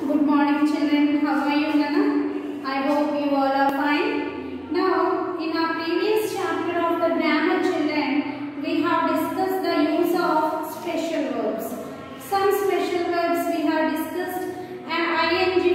Good morning children. How are you Nana? I hope you all are fine. Now, in our previous chapter of the grammar children, we have discussed the use of special verbs. Some special verbs we have discussed and ing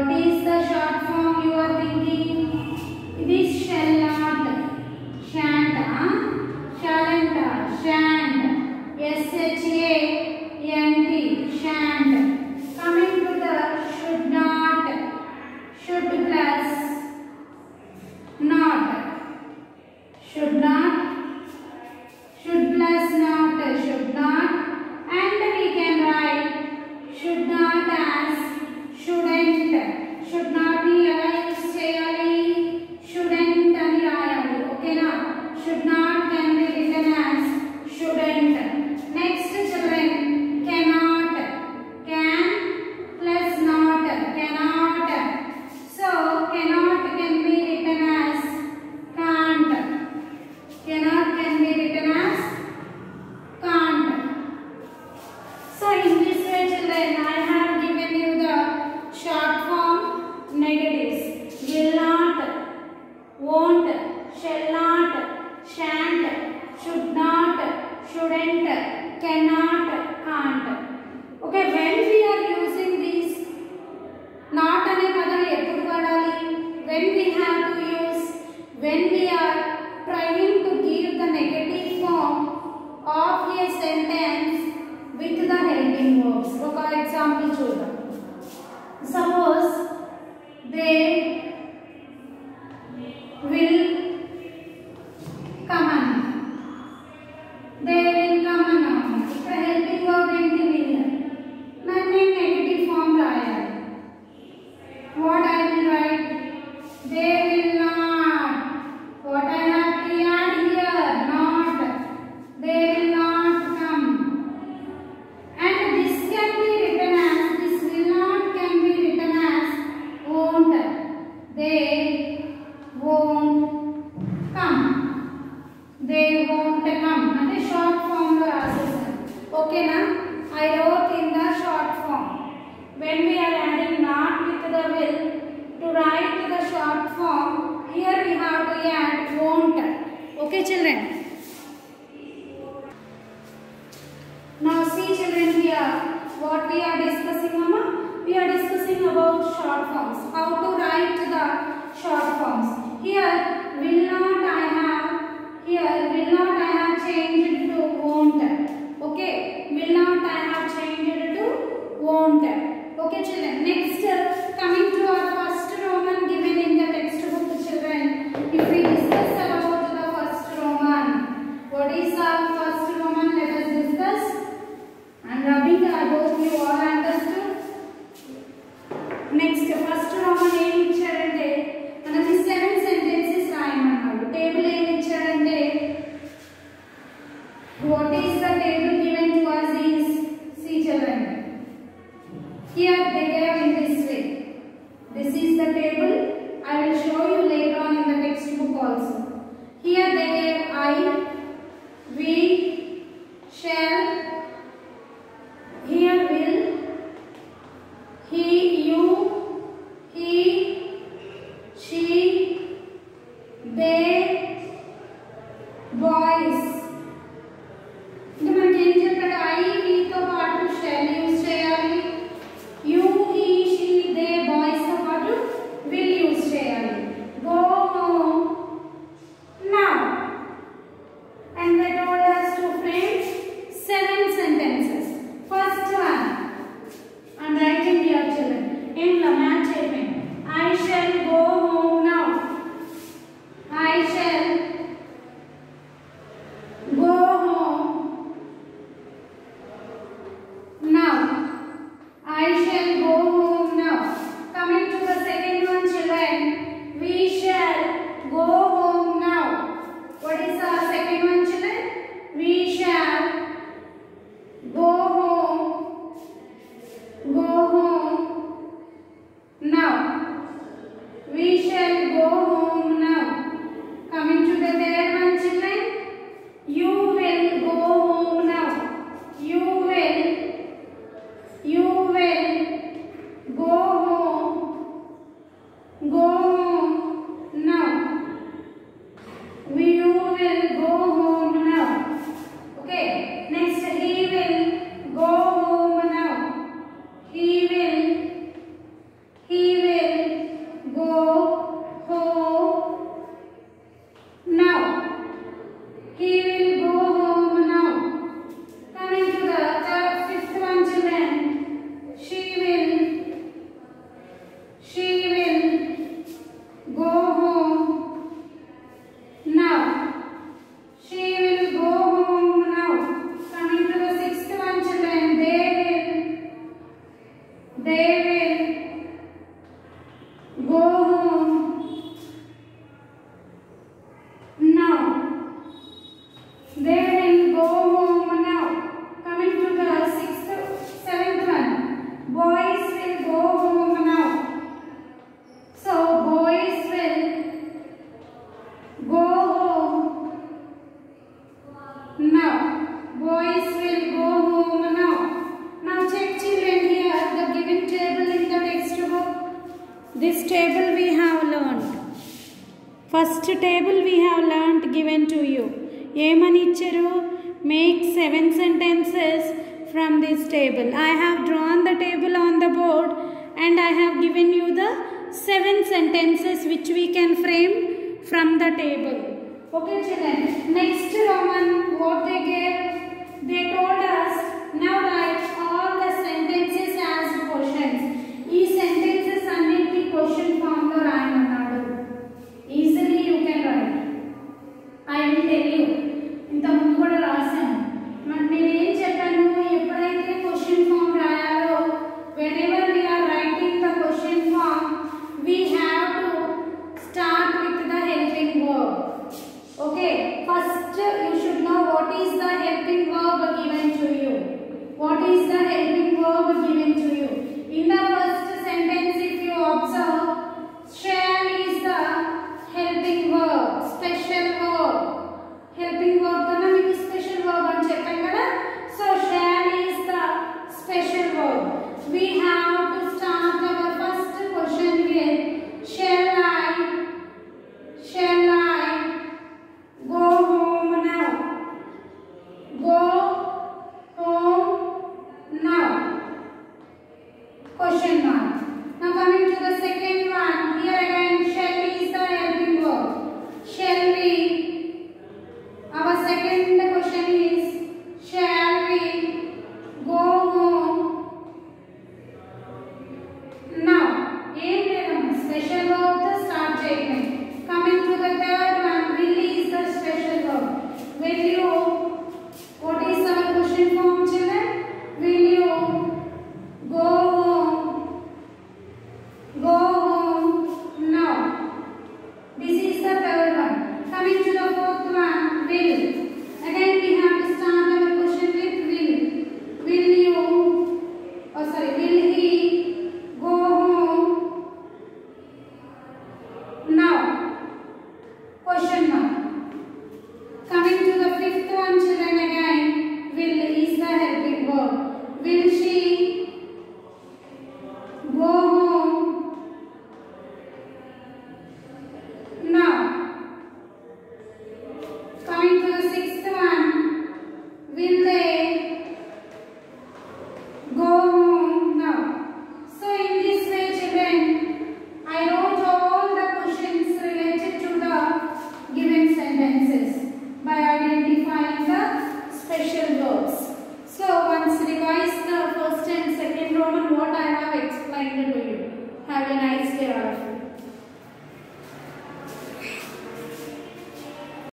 What is the short won't, shall not, shan't, should not, shouldn't, cannot, can't. Okay, when we are using these, not ane kada eppudu when we have to use, when we are trying to give the negative form of a sentence with the helping verbs. Okay, example chudam. Suppose they What I will write? They will not. What I have planned here? Not. They will not come. And this can be written as, this will not can be written as won't. They won't come. They won't come. And the short form Okay na? I wrote in the short form. When we are adding the will to write the short form here we have to add won't okay children Now see children here what we are discussing mama. We are discussing about short forms. How to write the short forms. Here will She This table we have learned. First table we have learned given to you. ఏమనిచ్చారు make seven sentences from this table. I have drawn the table on the board and I have given you the seven sentences which we can frame from the table. Okay children, next Roman what they gave, they told us now write